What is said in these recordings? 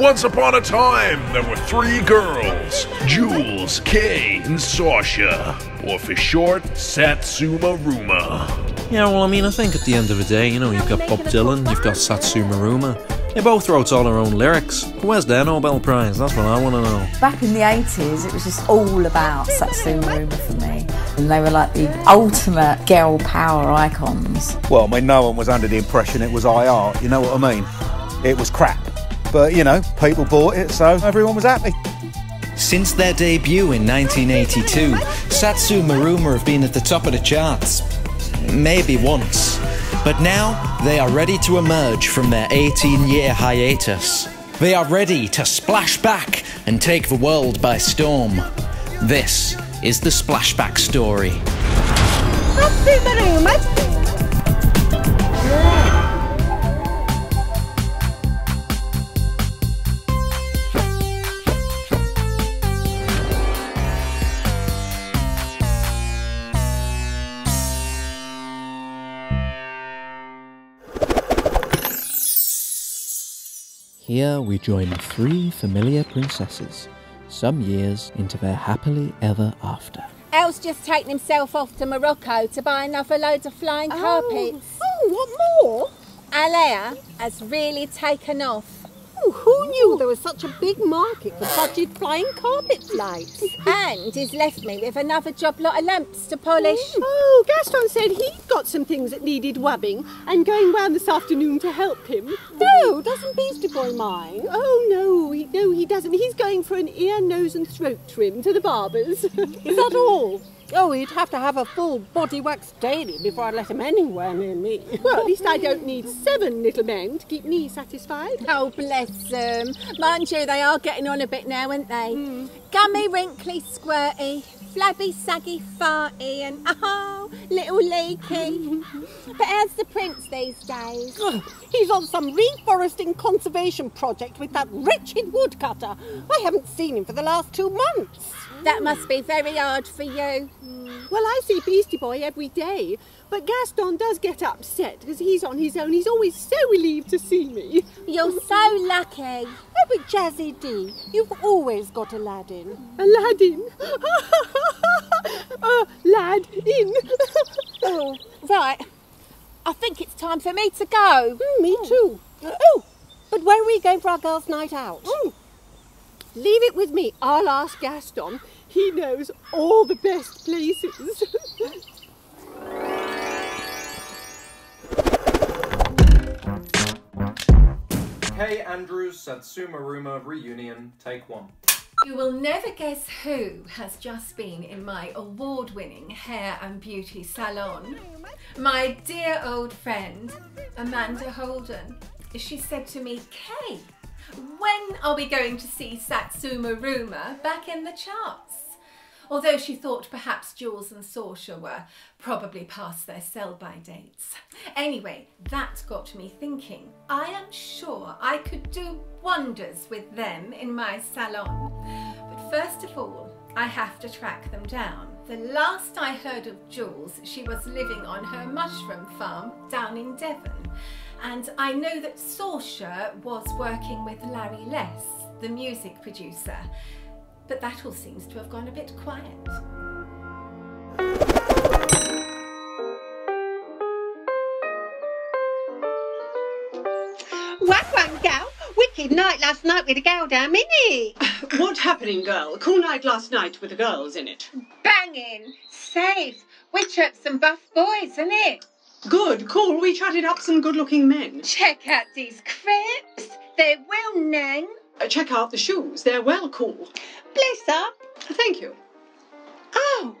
Once upon a time, there were three girls Jules, Kay, and Sasha. Or for short, Satsoomarooma. Yeah, well, I mean, I think at the end of the day, you know, you've got Bob Dylan, you've got Satsoomarooma. They both wrote all their own lyrics. Where's their Nobel Prize? That's what I want to know. Back in the 80s, it was just all about Satsoomarooma for me. And they were like the ultimate girl power icons. Well, I mean, no one was under the impression it was IR, you know what I mean? It was crap. But, you know, people bought it, so everyone was happy. Since their debut in 1982, Satsoomarooma have been at the top of the charts. Maybe once. But now they are ready to emerge from their 18 year hiatus. They are ready to splash back and take the world by storm. This is the Splashback story. Here we join three familiar princesses, some years into their happily ever after. El's just taken himself off to Morocco to buy another load of flying oh. carpets. Oh, what more? Alea has really taken off. Oh, who knew there was such a big market for budget flying carpet flights? And he's left me with another job lot of lamps to polish. Mm. Oh, Gaston said he'd got some things that needed wubbing and going round this afternoon to help him. No, doesn't Beastie Boy mind? Oh, no, he, no, he doesn't. He's going for an ear, nose and throat trim to the barber's. Is that all? Oh, he'd have to have a full body wax daily before I'd let him anywhere near me. Well, at least I don't need seven little men to keep me satisfied. Oh, bless them. Mind you, they are getting on a bit now, aren't they? Hmm. Gummy, wrinkly, squirty, flabby, saggy, farty, and oh, little leaky. but how's the prince these days? Ugh, He's on some reforesting conservation project with that wretched woodcutter. I haven't seen him for the last two months. That must be very hard for you. Well, I see Beastie Boy every day, but Gaston does get upset because he's on his own. He's always so relieved to see me. You're so lucky. Oh, but Jazzy D, you've always got Aladdin. Aladdin? uh, lad in. Oh, right. I think it's time for me to go. Mm, me too. Oh, but where are we going for our girls' night out? Leave it with me. I'll ask Gaston. He knows all the best places. Kay Andrews Satsoomarooma reunion, take one. You will never guess who has just been in my award winning hair and beauty salon. My dear old friend, Amanda Holden. She said to me, Kay, when are we going to see Satsoomarooma back in the charts? Although she thought perhaps Jules and Saoirse were probably past their sell-by dates. Anyway, that got me thinking. I am sure I could do wonders with them in my salon. But first of all, I have to track them down. The last I heard of Jules, she was living on her mushroom farm down in Devon. And I know that Saoirse was working with Larry Less, the music producer. But that all seems to have gone a bit quiet. One one gal. Wicked night last night with a gal down Minnie. What happening, girl? Cool night last night with the girls in it. Banging, safe. We took some buff boys, isn't it? Good, cool. We chatted up some good-looking men. Check out these crepes. They're well known. Uh, check out the shoes. They're well cool. Bless up. Thank you. Oh,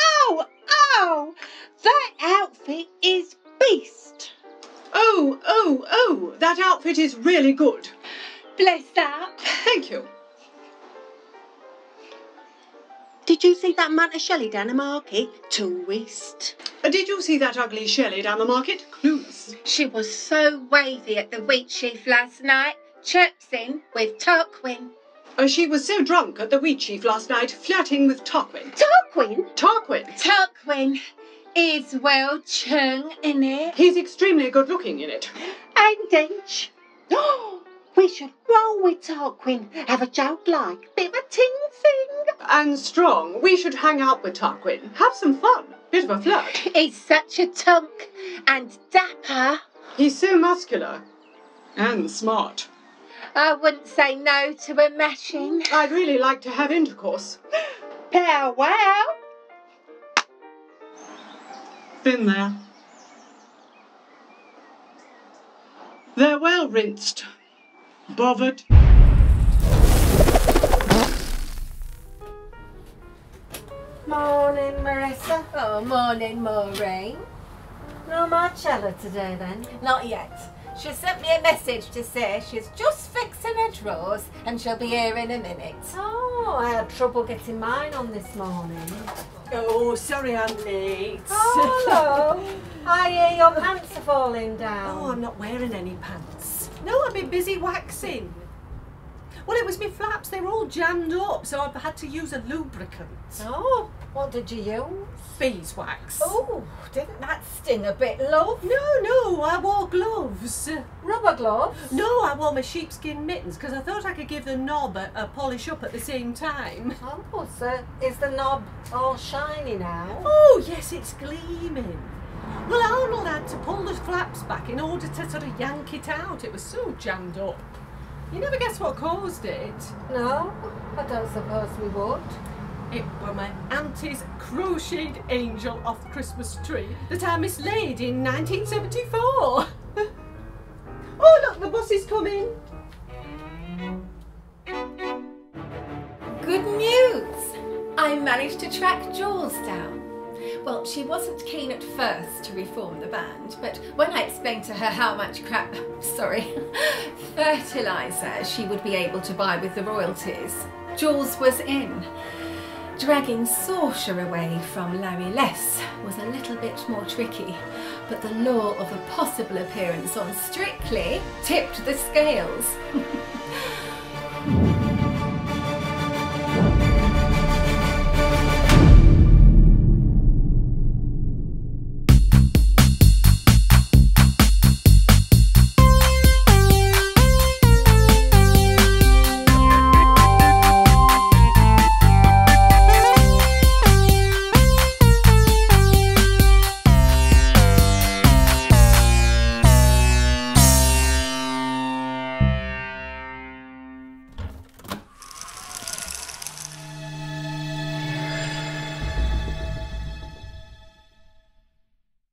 oh, oh! That outfit is beast. Oh, oh, oh! That outfit is really good. Bless up. Thank you. Did you see that Manta Shelley down the market? Tourist. Uh, did you see that ugly Shelley down the market? Clueless. She was so wavy at the wheat sheaf last night. Chirps in with Tarquin. Uh, she was so drunk at the wheat sheaf last night, flirting with Tarquin. Tarquin? Tarquin. Tarquin is well chung in it. He's extremely good looking in it. And. Oh, we We should roll with Tarquin, have a joke like, bit of a ting thing. And strong, we should hang out with Tarquin, have some fun, bit of a flirt. He's such a tunk and dapper. He's so muscular and smart. I wouldn't say no to a mashing. I'd really like to have intercourse. Pow wow. Been there. They're well rinsed. Bothered. Morning, Marissa. Oh, morning, Maureen. No Marcella today then? Not yet. She sent me a message to say she's just fixing her drawers and she'll be here in a minute. Oh, I had trouble getting mine on this morning. Oh, sorry I'm late. Oh, hello. I hear your pants are falling down. Oh, I'm not wearing any pants. No, I've been busy waxing. Well, it was my flaps. They were all jammed up, so I've had to use a lubricant. Oh, what did you use? Beeswax. Oh, didn't that sting a bit, love? No, no, I wore gloves. Rubber gloves? No, I wore my sheepskin mittens because I thought I could give the knob a, a polish up at the same time. Oh, so uh, is the knob all shiny now? Oh, yes, it's gleaming. Well, Arnold had to pull the flaps back in order to sort of yank it out. It was so jammed up. You never guess what caused it? No, I don't suppose we would. It was my auntie's crocheted angel off Christmas tree that I mislaid in 1974. oh, look, the bus is coming. Good news! I managed to track Jules down. Well, she wasn't keen at first to reform the band, but when I explained to her how much crap, sorry, fertiliser she would be able to buy with the royalties, Jules was in. Dragging Saoirse away from Larry Less was a little bit more tricky, but the law of a possible appearance on Strictly tipped the scales.